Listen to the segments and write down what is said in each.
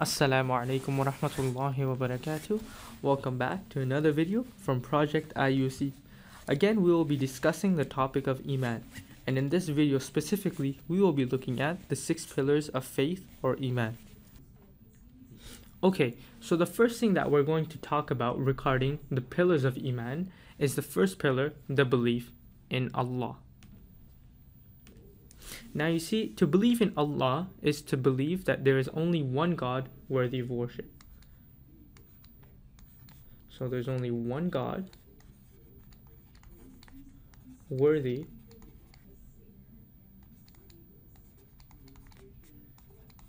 Assalamu alaikum wa rahmatullahi wa barakatuh. Welcome back to another video from Project IUC. Again, we will be discussing the topic of Iman. And in this video specifically, we will be looking at the six pillars of faith or Iman. Okay, so the first thing that we're going to talk about regarding the pillars of Iman is the first pillar, the belief in Allah. Now you see, to believe in Allah is to believe that there is only one God worthy of worship. So there's only one God worthy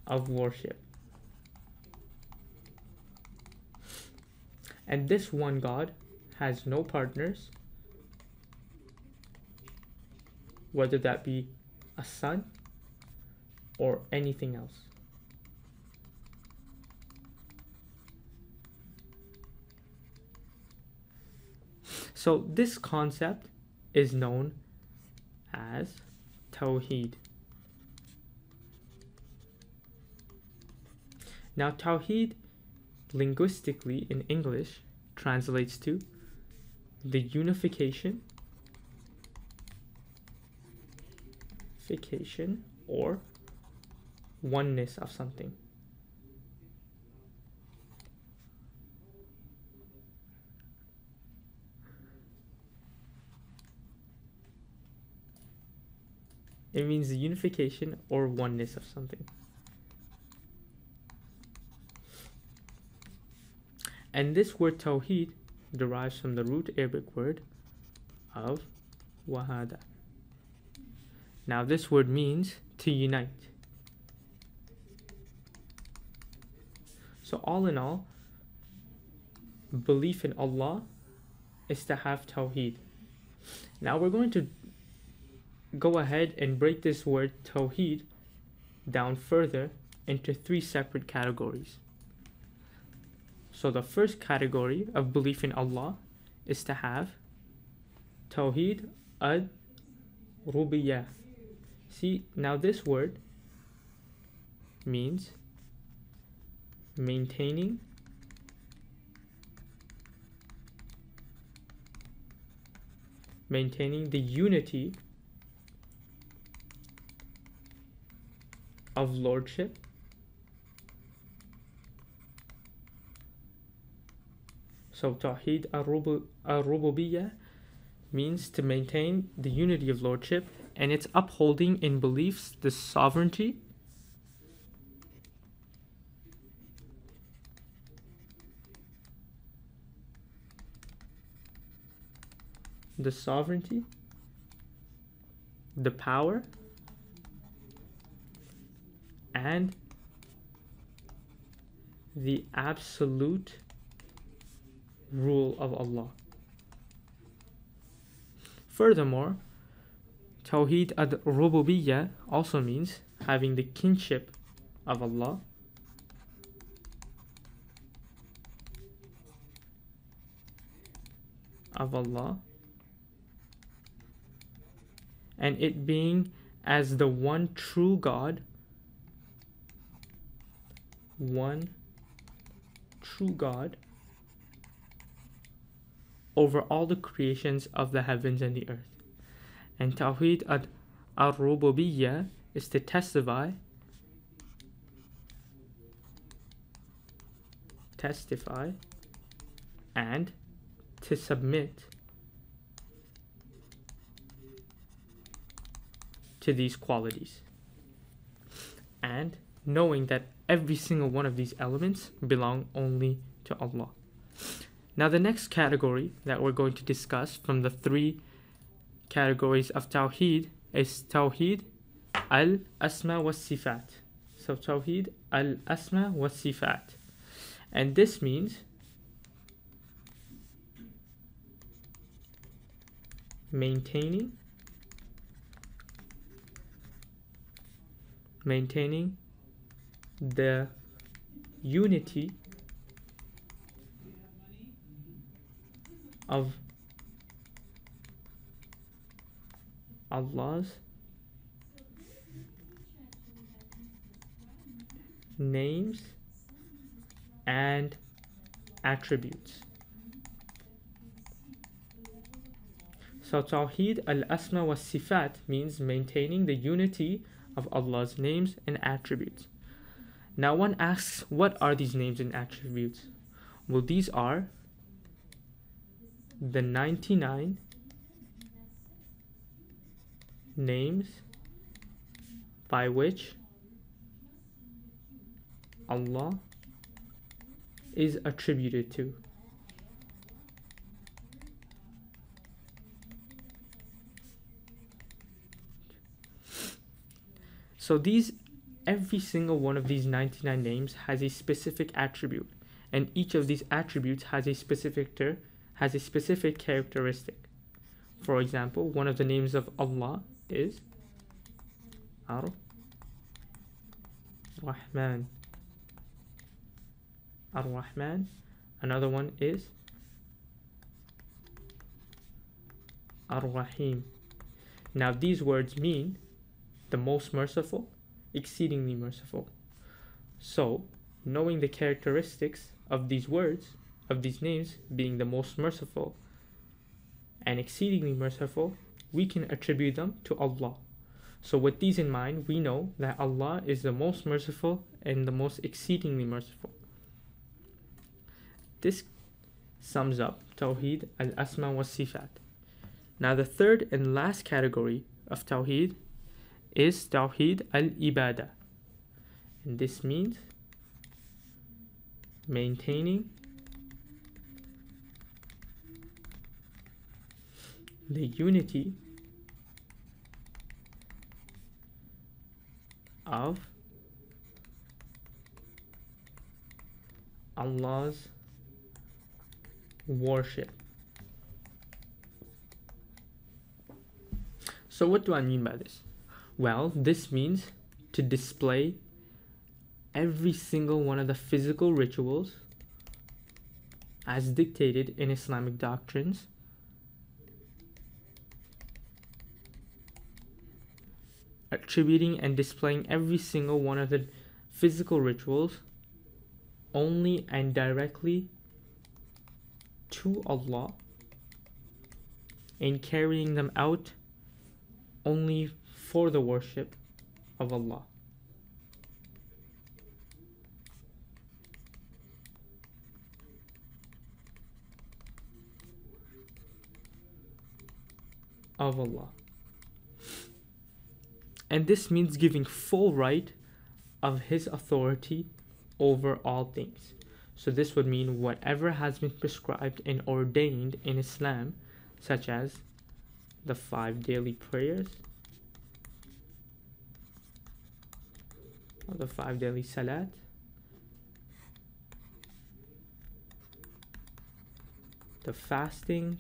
of worship. And this one God has no partners, whether that be a son or anything else. So this concept is known as Tawheed. Now Tawheed linguistically in English translates to the unification unification or oneness of something. It means the unification or oneness of something. And this word tawheed derives from the root Arabic word of wahada. Now this word means to unite. So all in all, belief in Allah is to have Tawheed. Now we're going to go ahead and break this word Tawheed down further into three separate categories. So the first category of belief in Allah is to have Tawheed ad-Rubiyyah See, now this word means maintaining maintaining the unity of lordship so tawhid ar-rububiyyah means to maintain the unity of lordship and it's upholding in beliefs the sovereignty the sovereignty the power and the absolute rule of Allah. Furthermore, Tawheed ad-Rububiyyah also means having the kinship of Allah. Of Allah. And it being as the one true God, one true God over all the creations of the heavens and the earth. And Tawheed al-Rububiyyah is to testify testify and to submit to these qualities and knowing that every single one of these elements belong only to Allah. Now the next category that we're going to discuss from the three categories of Tawheed is Tawheed al-Asma wa Sifat. So Tawheed al-Asma wa Sifat. And this means maintaining maintaining the unity of Allah's names and attributes. So Tawheed al-Asma wa Sifat means maintaining the unity of Allah's names and attributes. Now one asks, what are these names and attributes? Well, these are the 99 names by which Allah is attributed to. So these every single one of these 99 names has a specific attribute and each of these attributes has a specific ter- has a specific characteristic. For example, one of the names of Allah is Ar-Rahman. Ar-Rahman. Another one is Ar-Rahim. Now these words mean the most merciful, exceedingly merciful. So, knowing the characteristics of these words, of these names being the most merciful and exceedingly merciful, we can attribute them to Allah. So, with these in mind, we know that Allah is the most merciful and the most exceedingly merciful. This sums up Tawheed al Asma wa Sifat. Now, the third and last category of Tawheed is Tawheed al Ibadah. And this means maintaining the unity of Allah's worship. So, what do I mean by this? Well, this means to display every single one of the physical rituals as dictated in Islamic doctrines attributing and displaying every single one of the physical rituals only and directly to Allah and carrying them out only for the worship of Allah. Of Allah. And this means giving full right of His authority over all things. So, this would mean whatever has been prescribed and ordained in Islam, such as the five daily prayers, or the five daily salat, the fasting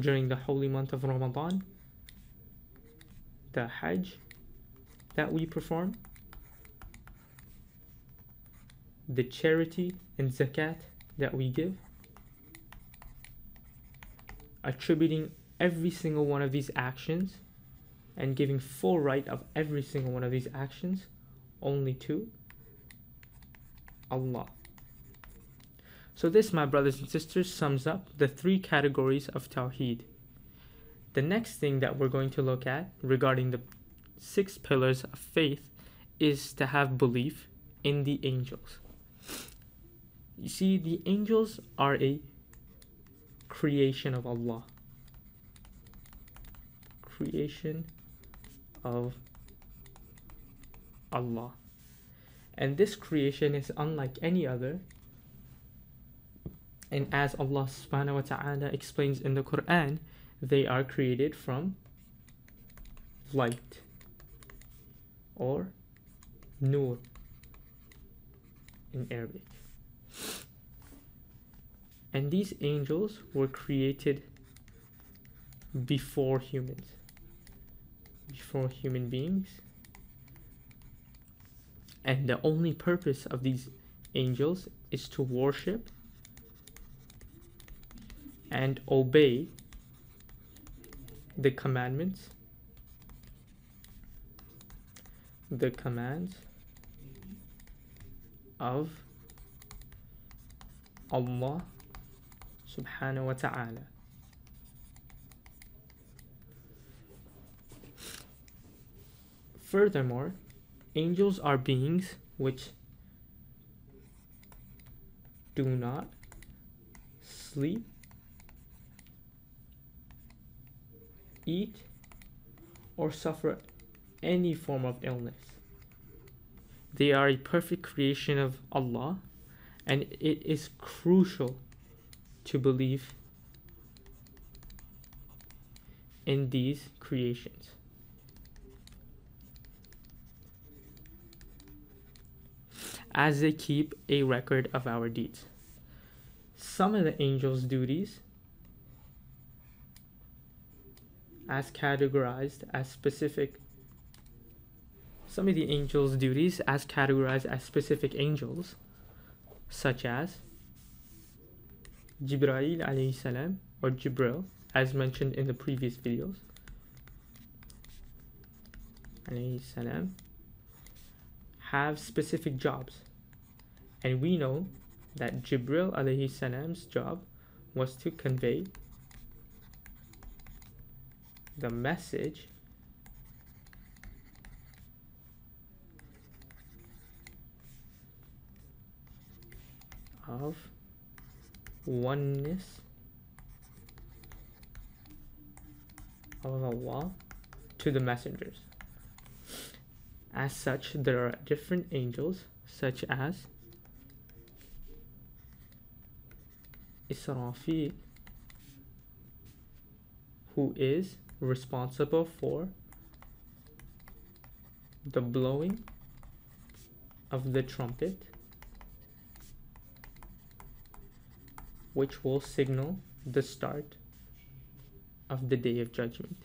during the holy month of Ramadan, the Hajj, that we perform, the charity and zakat that we give, attributing every single one of these actions and giving full right of every single one of these actions only to Allah. So, this, my brothers and sisters, sums up the three categories of Tawheed. The next thing that we're going to look at regarding the six pillars of faith is to have belief in the angels. You see, the angels are a creation of Allah. Creation of Allah. And this creation is unlike any other. And as Allah subhanahu wa ta'ala explains in the Quran, they are created from light or nur in Arabic. And these angels were created before humans, before human beings. And the only purpose of these angels is to worship and obey the commandments the commands of Allah subhanahu wa ta'ala. Furthermore, angels are beings which do not sleep, eat, or suffer any form of illness. They are a perfect creation of Allah, and it is crucial to believe in these creations. As they keep a record of our deeds. Some of the angels' duties, as categorized as specific some of the angels' duties as categorized as specific angels, such as Jibreel alayhi salam or Jibril, as mentioned in the previous videos. Alayhi salam have specific jobs. And we know that Jibril alayhi salam's job was to convey the message of oneness of Allah to the messengers. As such, there are different angels, such as Israfil, who is responsible for the blowing of the trumpet which will signal the start of the day of judgment.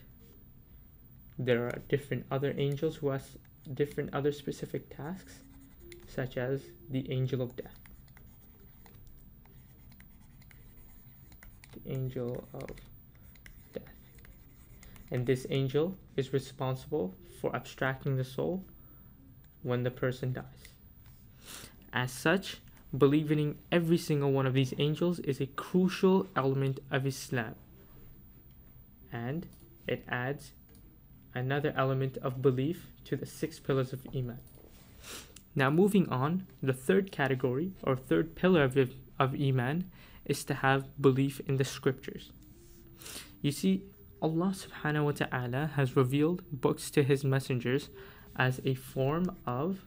There are different other angels who have different other specific tasks, such as the angel of death. The angel of death. And this angel is responsible for abstracting the soul when the person dies. As such, believing in every single one of these angels is a crucial element of Islam. And it adds another element of belief to the six pillars of Iman. Now, moving on, the third category or third pillar of, of Iman is to have belief in the scriptures. You see, Allah subhanahu wa ta'ala has revealed books to His messengers as a form of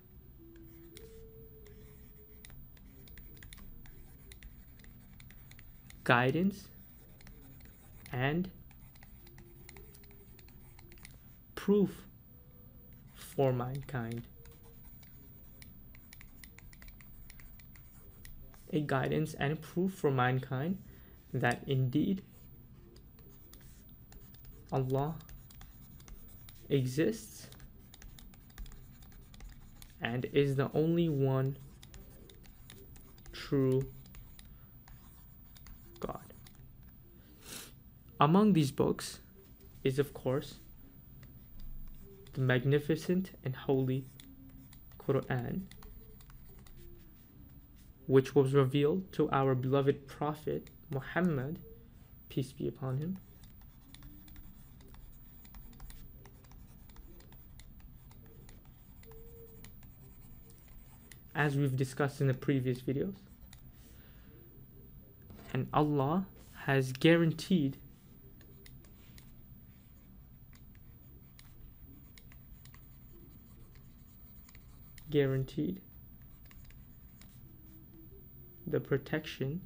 guidance and proof for mankind. A guidance and proof for mankind that indeed Allah exists and is the only one true Among these books is, of course, the magnificent and holy Quran, which was revealed to our beloved Prophet Muhammad, peace be upon him. As we've discussed in the previous videos, and Allah has guaranteed guaranteed the protection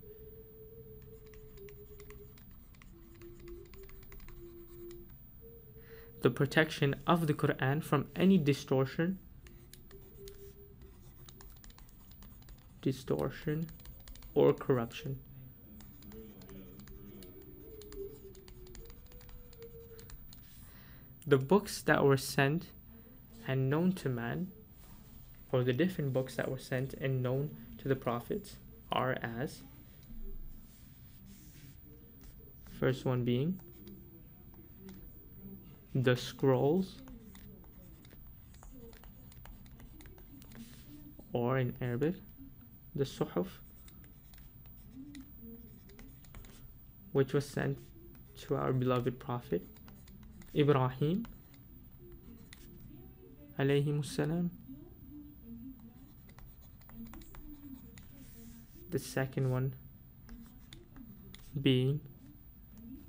the protection of the Quran from any distortion distortion or corruption. The books that were sent and known to man or the different books that were sent and known to the prophets are as first one being the scrolls or in Arabic the suhuf which was sent to our beloved Prophet Ibrahim alayhi salam. The second one being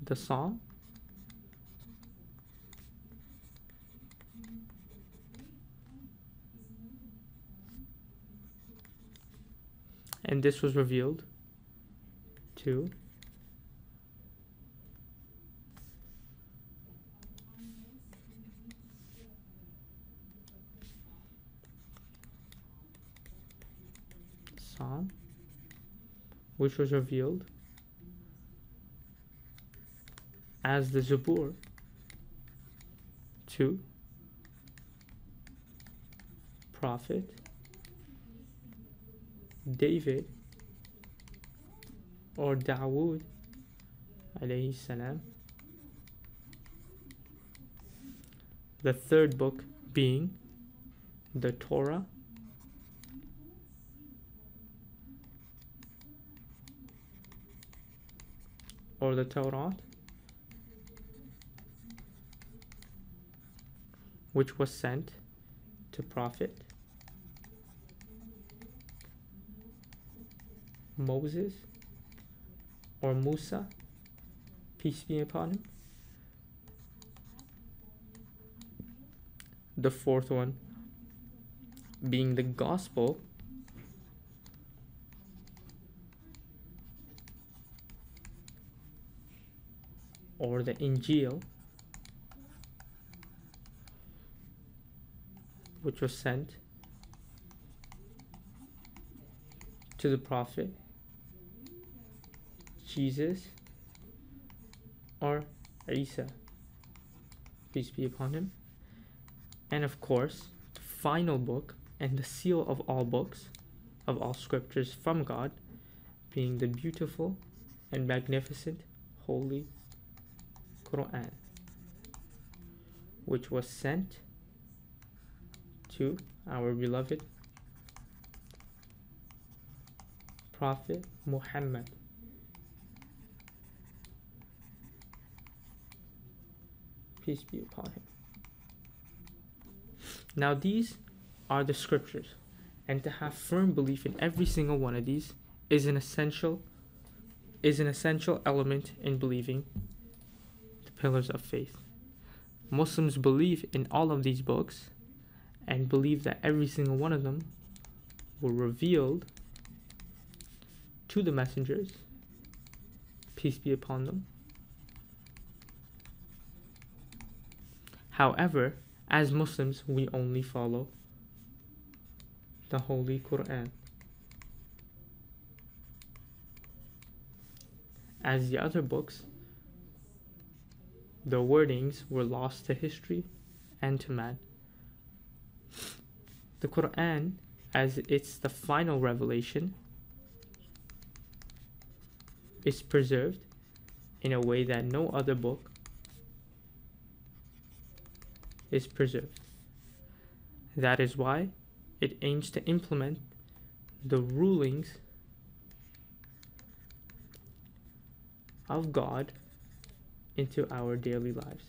the song. And this was revealed to which was revealed as the Zabur to Prophet David or Dawood alayhi salam. The third book being the Torah or the Torah which was sent to Prophet Moses or Musa, peace be upon him. The fourth one being the gospel or the Injil, which was sent to the Prophet Jesus or Isa, peace be upon him. And of course, the final book and the seal of all books, of all scriptures from God, being the beautiful and magnificent Holy Quran, which was sent to our beloved Prophet Muhammad. Peace be upon him. Now, these are the scriptures, and to have firm belief in every single one of these is an essential is an essential element in believing pillars of faith. Muslims believe in all of these books and believe that every single one of them were revealed to the messengers, peace be upon them. However, as Muslims, we only follow the Holy Quran. As the other books, the wordings were lost to history and to man. The Quran, as it's the final revelation, is preserved in a way that no other book is preserved. That is why it aims to implement the rulings of God into our daily lives.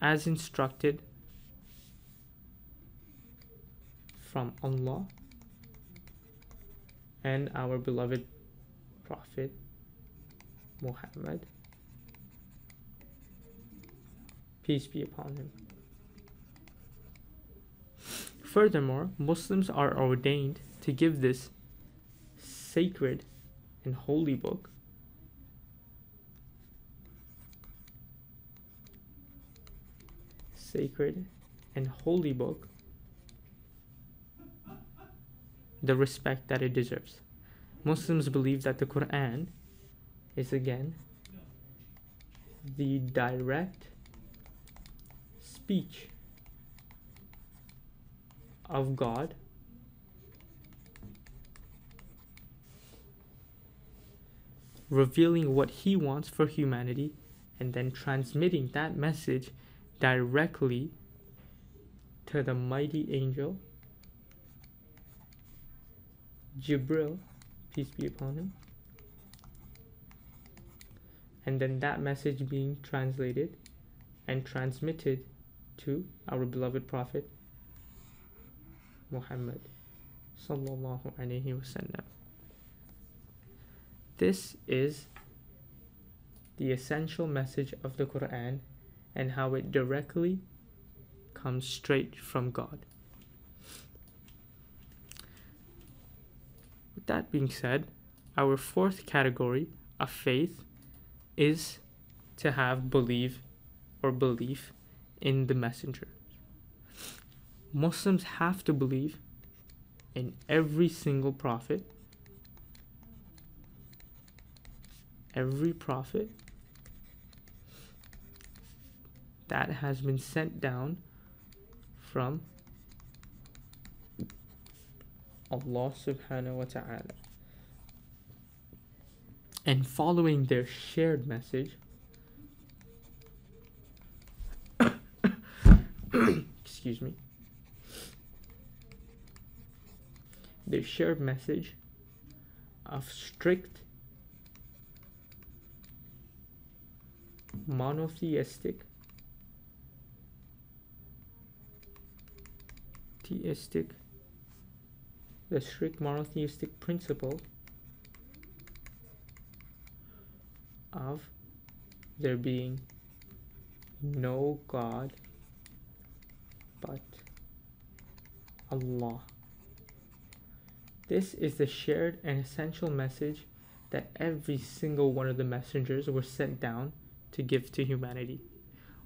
As instructed from Allah and our beloved Prophet Muhammad. Peace be upon him. Furthermore, Muslims are ordained to give this sacred and holy book sacred and holy book the respect that it deserves. Muslims believe that the Quran is again the direct speech of God revealing what he wants for humanity and then transmitting that message directly to the mighty angel Jibril, peace be upon him, and then that message being translated and transmitted to our beloved Prophet Muhammad sallallahu alaihi wasallam. This is the essential message of the Quran and how it directly comes straight from God. With that being said, our fourth category of faith is to have believe or belief in the messenger. Muslims have to believe in every single prophet, every prophet that has been sent down from Allah subhanahu wa ta'ala. And following their shared message excuse me their shared message of strict monotheistic theistic the strict monotheistic principle of there being no God but Allah. This is the shared and essential message that every single one of the messengers were sent down to give to humanity.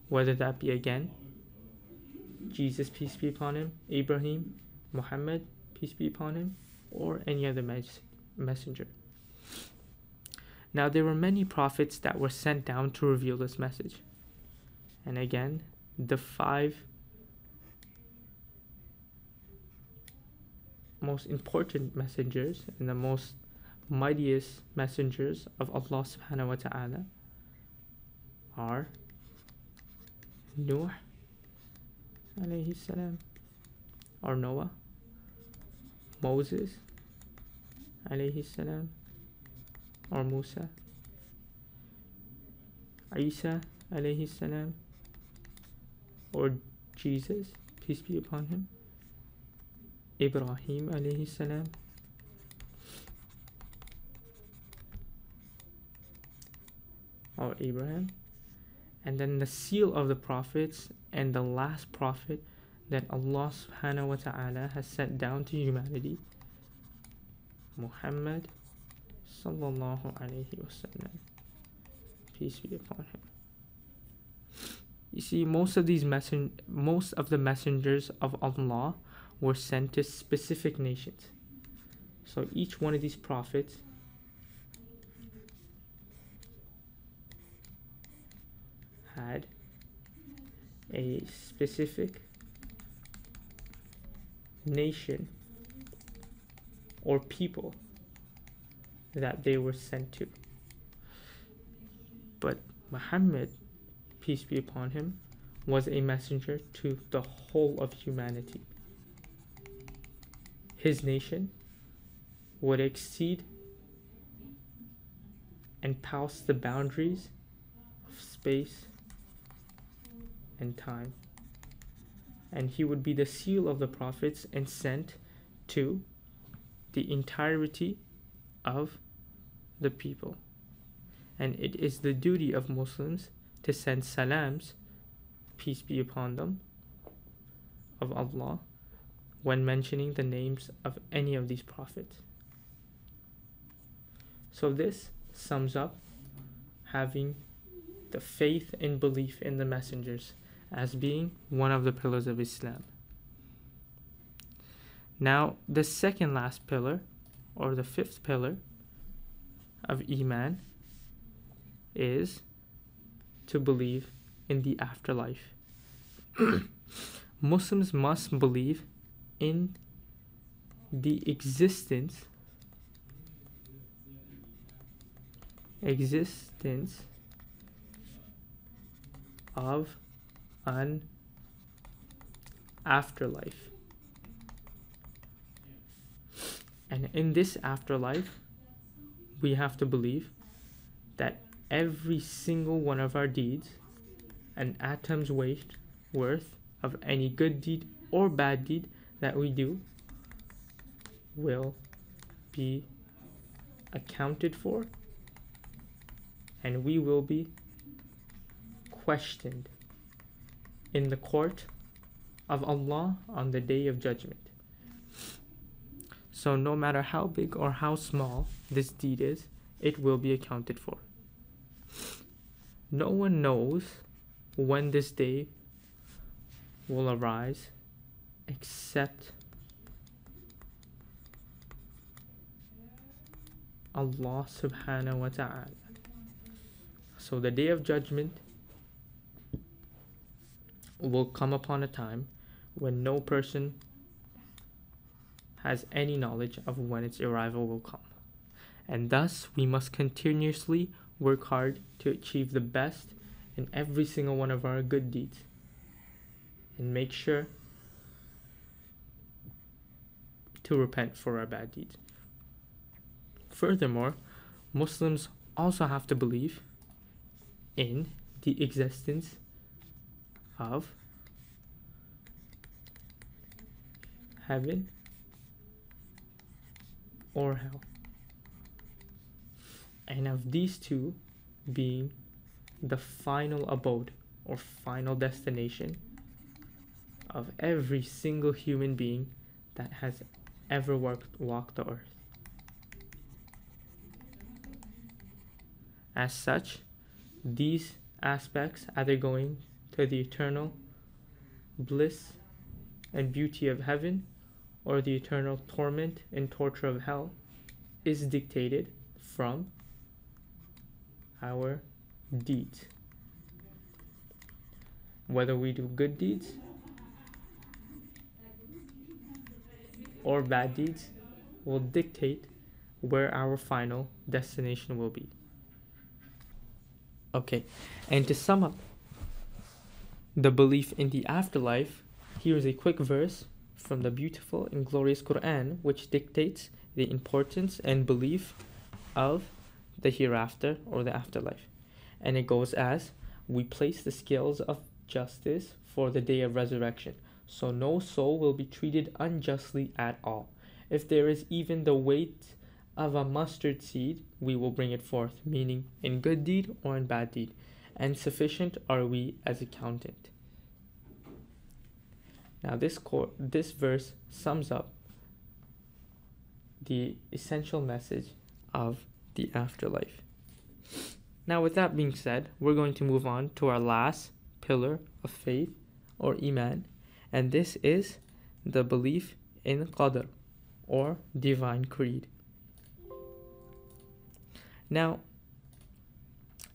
Whether that be again Jesus, peace be upon him, Abraham, Muhammad, peace be upon him, or any other mes- messenger. Now, there were many prophets that were sent down to reveal this message. And again, the five most important messengers and the most mightiest messengers of Allah subhanahu wa ta'ala are. Nuh alayhi salam. Or Noah. Moses. Alayhi salam. Or Musa. Isa alayhi salam. Or Jesus peace be upon him. Ibrahim alayhi salam. Or Abraham and then the seal of the prophets and the last prophet that Allah subhanahu wa ta'ala has sent down to humanity Muhammad sallallahu alayhi wasallam. Peace be upon him. You see most of these messen- most of the messengers of Allah were sent to specific nations. So each one of these prophets a specific nation or people that they were sent to. But Muhammad, peace be upon him, was a messenger to the whole of humanity. His nation would exceed and pass the boundaries of space and time. And he would be the seal of the prophets and sent to the entirety of the people. And it is the duty of Muslims to send salams, peace be upon them, of Allah when mentioning the names of any of these prophets. So, this sums up having the faith and belief in the messengers as being one of the pillars of Islam. Now, the second last pillar, or the fifth pillar of Iman, is to believe in the afterlife. Muslims must believe in the existence existence of an afterlife. And in this afterlife, we have to believe that every single one of our deeds, an atom's weight worth of any good deed or bad deed that we do, will be accounted for and we will be questioned in the court of Allah on the day of judgment. So, no matter how big or how small this deed is, it will be accounted for. No one knows when this day will arise except Allah subhanahu wa ta'ala. So the day of judgment will come upon a time when no person has any knowledge of when its arrival will come. And thus, we must continuously work hard to achieve the best in every single one of our good deeds. And make sure to repent for our bad deeds. Furthermore, Muslims also have to believe in the existence of heaven or hell. And of these two being the final abode or final destination of every single human being that has ever walked, walked the earth. As such, these aspects, either going to the eternal bliss and beauty of heaven or the eternal torment and torture of hell, is dictated from our deeds. Whether we do good deeds or bad deeds will dictate where our final destination will be. Okay, and to sum up the belief in the afterlife, here is a quick verse from the beautiful and glorious Quran which dictates the importance and belief of the hereafter or the afterlife. And it goes as We place the scales of justice for the day of resurrection, so no soul will be treated unjustly at all. If there is even the weight of a mustard seed, we will bring it forth, meaning in good deed or in bad deed, and sufficient are we as accountant. Now, this cor- this verse sums up the essential message of the afterlife. Now, with that being said, we're going to move on to our last pillar of faith or Iman, and this is the belief in Qadr or divine creed. Now,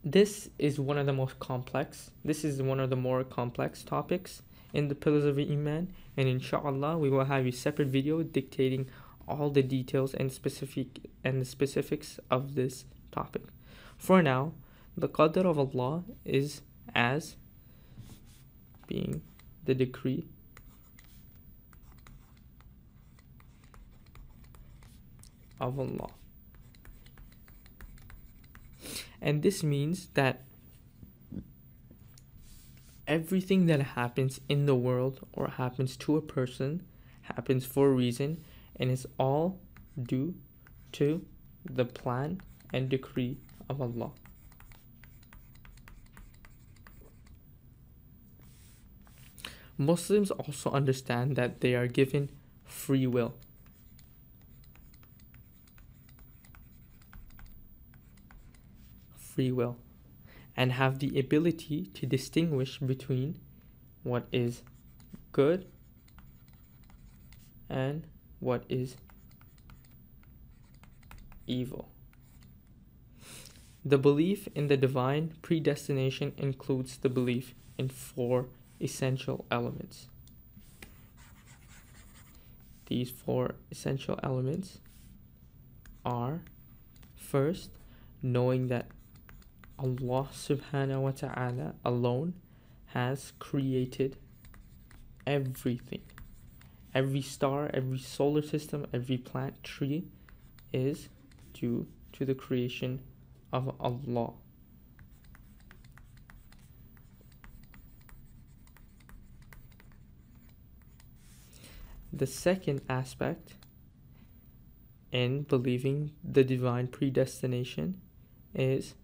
this is one of the most complex, this is one of the more complex topics in the pillars of Iman, and inshallah, we will have a separate video dictating all the details and specific and the specifics of this topic. For now, the qadr of Allah is as being the decree of Allah. And this means that everything that happens in the world or happens to a person happens for a reason and is all due to the plan and decree of Allah. Muslims also understand that they are given free will. Free will and have the ability to distinguish between what is good and what is evil. The belief in the divine predestination includes the belief in four essential elements. These four essential elements are first, knowing that Allah subhanahu wa ta'ala alone has created everything every star, every solar system, every plant, tree is due to the creation of Allah. The second aspect in believing the divine predestination is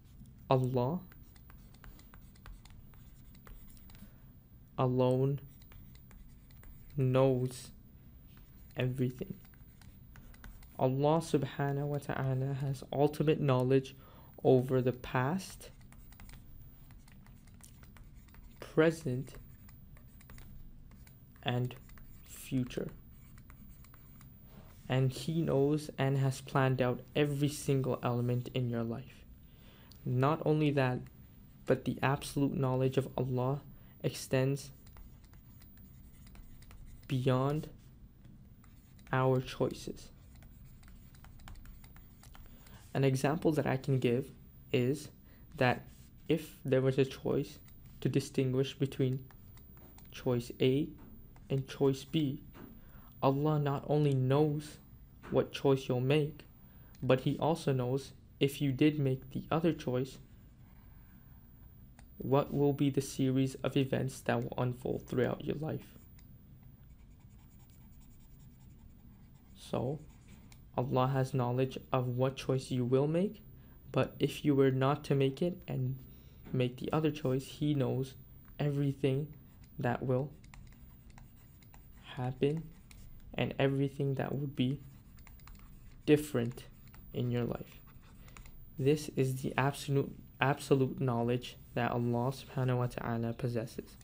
Allah alone knows everything. Allah subhanahu wa ta'ala has ultimate knowledge over the past, present, and future. And He knows and has planned out every single element in your life. Not only that, but the absolute knowledge of Allah extends beyond our choices. An example that I can give is that if there was a choice to distinguish between choice A and choice B, Allah not only knows what choice you'll make, but He also knows if you did make the other choice, what will be the series of events that will unfold throughout your life. So, Allah has knowledge of what choice you will make, but if you were not to make it and make the other choice, He knows everything that will happen and everything that would be different in your life. This is the absolute absolute knowledge that Allah subhanahu wa ta'ala possesses.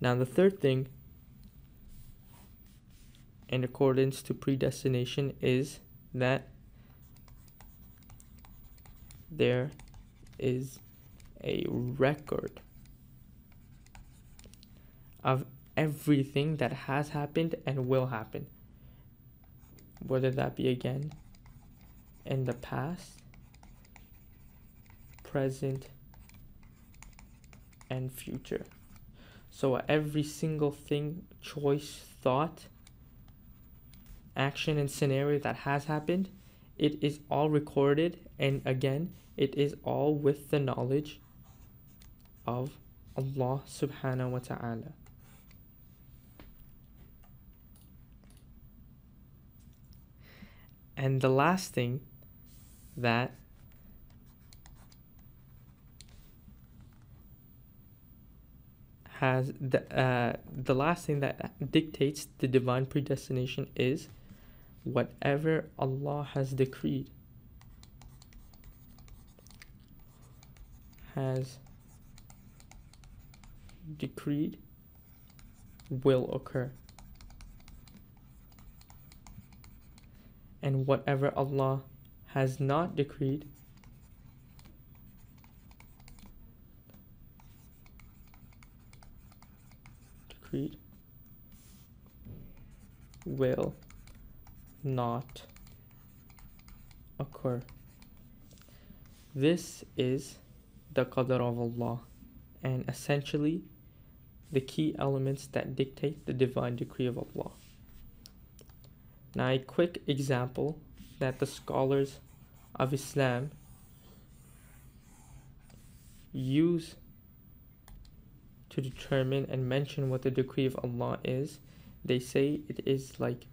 Now the third thing in accordance to predestination is that there is a record of everything that has happened and will happen. Whether that be again in the past, present, and future. So uh, every single thing, choice, thought, action, and scenario that has happened, it is all recorded. And again, it is all with the knowledge of Allah subhanahu wa ta'ala. And the last thing that has the uh, the last thing that dictates the divine predestination is whatever Allah has decreed has decreed will occur. And whatever Allah has not decreed will not occur. This is the qadr of Allah and essentially the key elements that dictate the divine decree of Allah. Now, a quick example that the scholars of Islam use to determine and mention what the decree of Allah is, they say it is like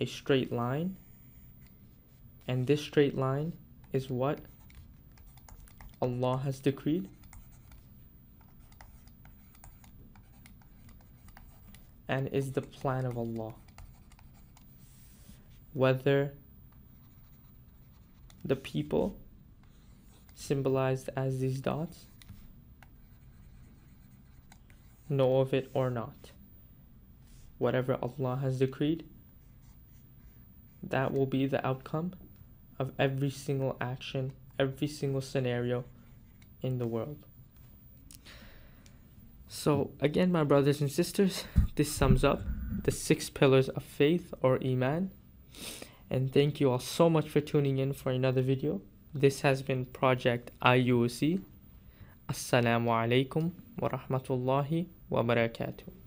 a straight line, and this straight line is what Allah has decreed. And is the plan of Allah. Whether the people symbolized as these dots know of it or not. Whatever Allah has decreed, that will be the outcome of every single action, every single scenario in the world. So, again, my brothers and sisters, this sums up the six pillars of faith or Iman. And thank you all so much for tuning in for another video. This has been Project IUC. Assalamu alaikum wa rahmatullahi wa barakatuh.